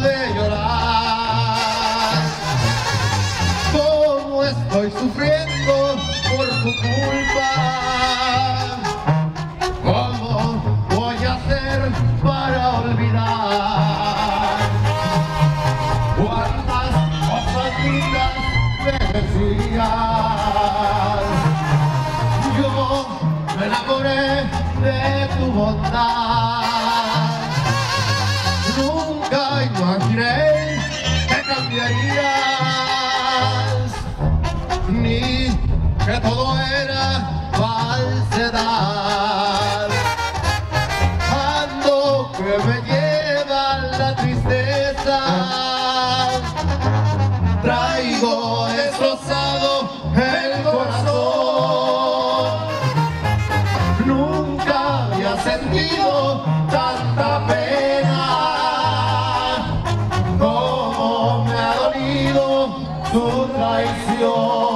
De llorar. Como estoy sufriendo por tu culpa. ¿Cómo voy a hacer para olvidar? ¿Cuántas cosas lindas me decías? Yo me enamoré de tu bondad. Tristeza, traigo destrozado el corazón. Nunca había sentido tanta pena como me ha dolido tu traición.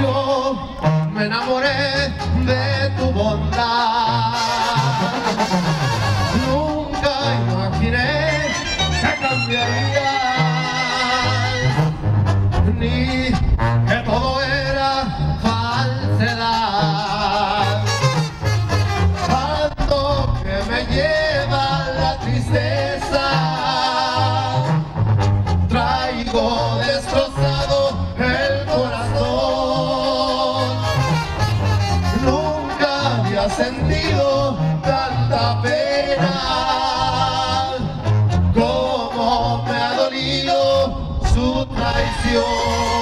Yo me enamoré de tu bondad. Nunca imaginé que cambiarías, ni que como me ha dolido su traición.